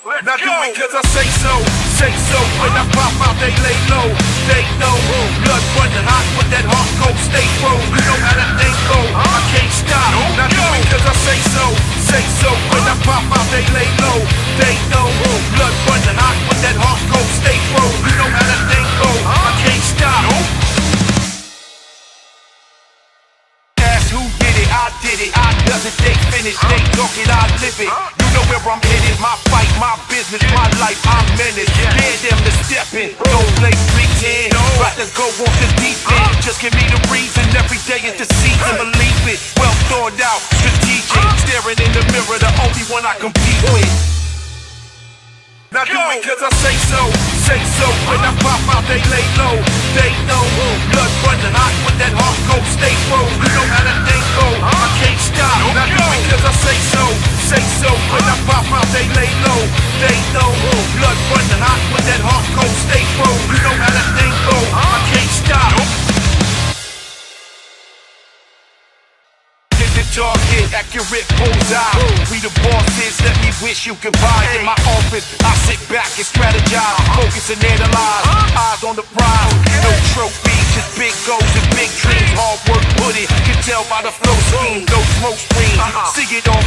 when I say so, say so with a pop out, they lay low. They know blood running hot with that hardcore stay pro. You know how that thing go. I can't stop. Not doing cause I say so. Say so when I pop out, they lay low. They know blood running hot with that hardcore stay pro. You know how that thing go. I can't stop. Ask who did it, I did it. I does it, they finish. They talk it, I live it. You know where I'm headed. My my business, my life, I'm menace. Dare them to step in. Don't play pretend. About to go off the deep end. Uh. Just give me the reason. Every day is the season. Believe it. Well thought out, strategic. Uh. Staring in the mirror, the only one I compete with. Now do it cause I say so, say so When I pop out they lay low, they know Blood running hot with that hardcore stay pro target, accurate bullseye. We the bosses, let me wish you goodbye. In my office, I sit back and strategize, focus and analyze. Eyes on the prize, no trophies, just big goals and big dreams. Hard work, put it, can tell by the flow scheme, no smoke screen. See it on